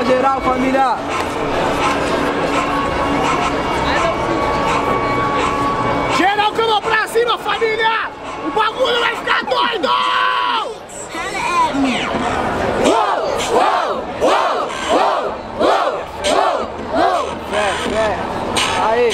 pra geral, família. Geral, cama pra cima, família! O bagulho vai ficar doido! Aê,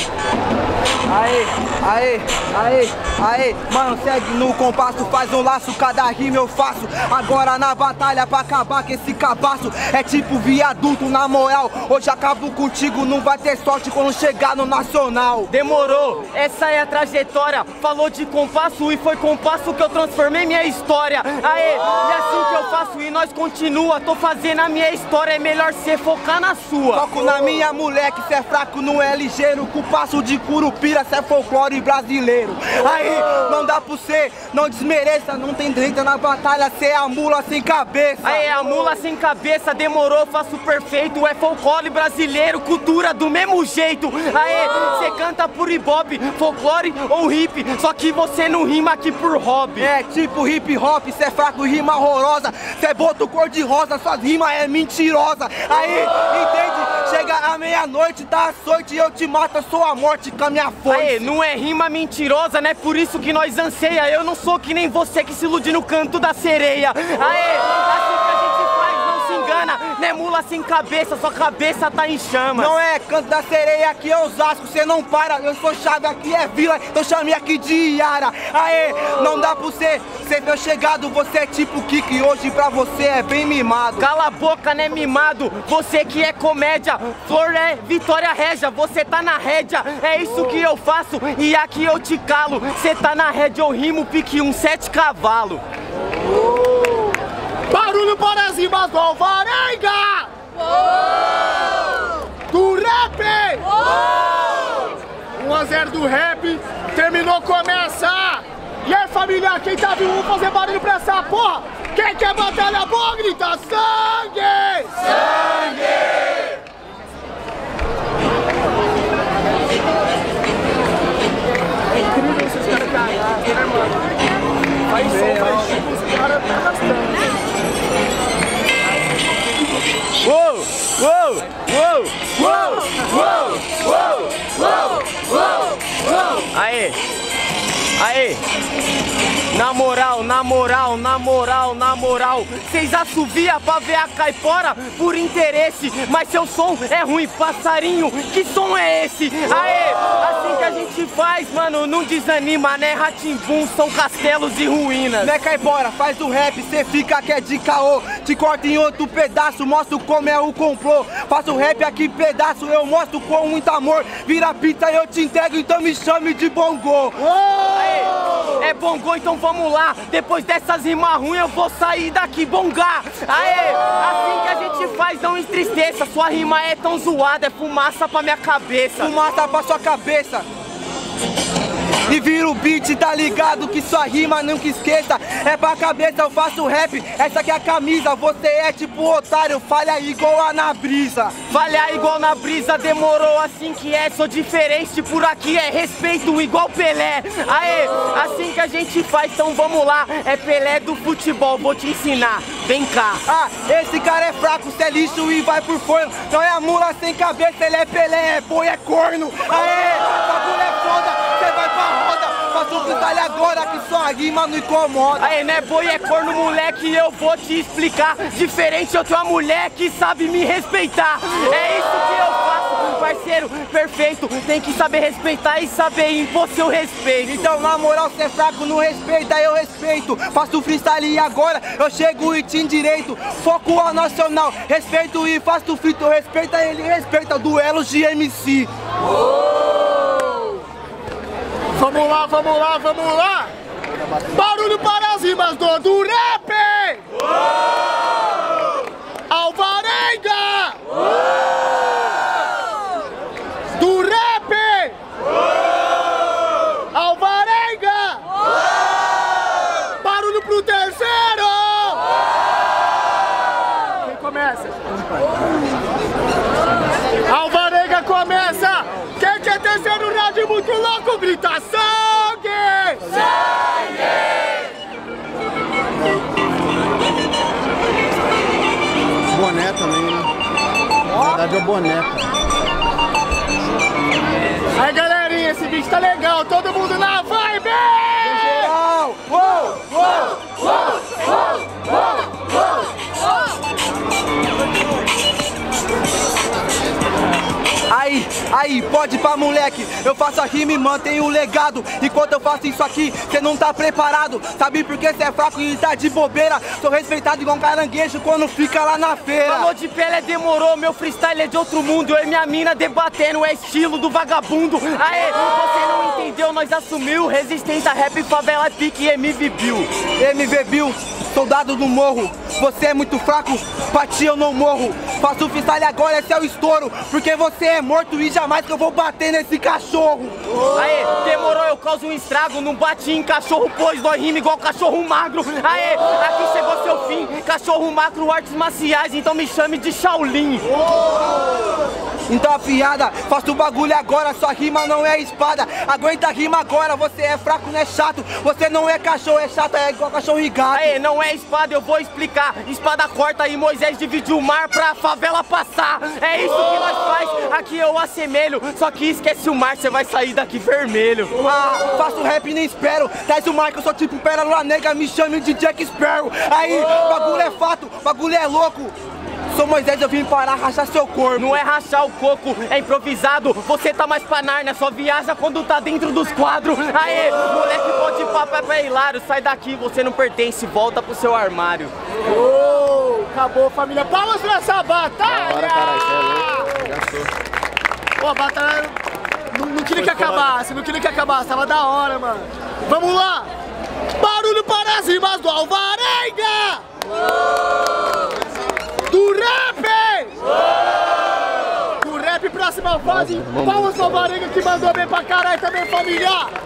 aê, aê, aê, aê, mano, segue no compasso, faz um laço, cada rima eu faço. Agora na batalha pra acabar com esse cabaço, é tipo viaduto na moral. Hoje acabo contigo, não vai ter sorte quando chegar no nacional. Demorou, essa é a trajetória. Falou de compasso e foi compasso que eu transformei minha história. Aê, e assim que eu faço e nós continua. Tô fazendo a minha história, é melhor cê focar na sua. Foco na minha moleque, cê é fraco, não é ligeiro. Com passo de curupira, é folclore brasileiro. Aí, não dá pra você, não desmereça, não tem direito na batalha, cê é a mula sem cabeça. Aê, a mula sem cabeça demorou, faço perfeito. É folclore brasileiro, cultura do mesmo jeito. Aê, cê canta por ibope, folclore ou hip. Só que você não rima aqui por hobby. É tipo hip hop, cê é fraco, rima horrorosa. Cê boto cor de rosa, suas rimas é mentirosa. Aí, entende? Chega a meia-noite, dá açoite e eu te mato, a morte com a minha foice. Aê, não é rima mentirosa, né? Por isso que nós anseia. Eu não sou que nem você que se ilude no canto da sereia. Aê, assim que a gente faz, não se engana. Não é mula sem cabeça, sua cabeça tá em chamas. Não é canto da sereia, aqui é Osasco, cê não para. Eu sou chave, aqui é vila, então chame aqui de Iara. Aê, não dá pra você ser meu chegado, você é tipo Kiki, hoje pra você é bem mimado. Cala a boca, né, mimado? Você que é comédia, flor é Vitória Régia, você tá na rédea, é isso que eu faço e aqui eu te calo. Cê tá na rédea, eu rimo, pique um sete cavalo. Barulho para as rimas do Alvarenga! Do rap! 1 a 0 do rap, terminou, começa! E aí família, quem tá vindo, vamos fazer barulho pra essa porra! Quem quer batalha boa, grita 哎. Na moral, na moral, na moral, na moral. Cês assovia pra ver a caipora? Por interesse. Mas seu som é ruim, passarinho, que som é esse? Aê, assim que a gente faz, mano, não desanima, né? Ratimbum são castelos e ruínas. Né, caipora, faz o rap, cê fica que é de caô. Te corta em outro pedaço, mostro como é o complô. Faço rap aqui pedaço, eu mostro com muito amor. Vira pizza e eu te entrego, então me chame de bongo Aê, é bongo, então vamos lá. Depois dessas rimas ruins eu vou sair daqui bongar. Aê, assim que a gente faz, não entristeça. Sua rima é tão zoada, é fumaça pra minha cabeça. Fumaça pra sua cabeça e vira o beat, tá ligado? Que sua rima nunca esqueça. É pra cabeça, eu faço rap. Essa aqui é a camisa. Você é tipo otário, falha igual a na brisa. Falhar igual na brisa, demorou assim que é. Sou diferente, por aqui é respeito igual Pelé. Aê, assim que a gente faz, então vamos lá. É Pelé do futebol, vou te ensinar. Vem cá. Ah, esse cara é fraco, cê é lixo e vai por forno. Não é a mula sem cabeça, ele é Pelé, é boi, é corno. Aê, bagulho é foda, cê vai pra roda. Freestyle agora que sua rima não incomoda. Aí, né, boi é corno, moleque, eu vou te explicar. Diferente, eu tenho uma mulher que sabe me respeitar. É isso que eu faço, parceiro, perfeito. Tem que saber respeitar e saber impor seu respeito. Então, na moral, cê é fraco, não respeita, eu respeito. Faço freestyle e agora eu chego e te endireito. Foco ao nacional, respeito e faço frito. Respeita ele, respeita duelos de MC. Vamos lá, vamos lá, vamos lá! Barulho para as rimas do, do Vamos gritar sangue! Sangue! Boné também, né? Na verdade é o boné, cara. Aí, aí, pode pra moleque, eu faço a rima e mantenho o legado. Enquanto eu faço isso aqui, cê não tá preparado. Sabe por que cê é fraco e tá de bobeira? Sou respeitado igual um caranguejo quando fica lá na feira. Falou de pele demorou, meu freestyle é de outro mundo. Eu e minha mina debatendo, é estilo do vagabundo. Aê, você não entendeu, nós assumiu. Resistência, rap, favela, pique, MV Bill. MV Bill, soldado do morro. Você é muito fraco, pra ti eu não morro. Faço freestyle agora, esse é o estouro Porque você é morto e jamais que eu vou bater nesse cachorro. Aê, demorou, eu causo um estrago Não bati em cachorro, pois nós rima igual cachorro magro. Aê, aqui chegou seu fim Cachorro macro, artes marciais Então me chame de Shaolin Então afiada, faço o bagulho agora Sua rima não é espada. Aguenta a rima agora, você é fraco, não é chato. Você não é cachorro, é chato, é igual cachorro e gato Aê, não é espada, eu vou explicar. Espada corta e Moisés dividiu o mar pra favela passar. É isso que nós faz, aqui eu assemelho. Só que esquece o mar, você vai sair daqui vermelho. Ah, faço rap e nem espero. Traz o Marco, eu sou tipo pérola negra Me chame de Jack Sparrow. Aí, bagulho é fato, bagulho é louco Sou Moisés, eu vim parar, rachar seu corpo Não é rachar o coco, é improvisado Você tá mais pra Narnia, só viaja quando tá dentro dos quadros Aê, moleque pode papo é hilário Sai daqui, você não pertence, volta pro seu armário Oh, acabou família, palmas pra essa batalha! Bora, caralho, você é. Pô, a batalha não, não queria que acabasse, não queria que acabasse, tava da hora, mano. Vamos lá! Barulho para as rimas do Alvarenga! Do rap! Do rap, próxima fase, palmas do Alvarenga que mandou bem pra caralho também, família!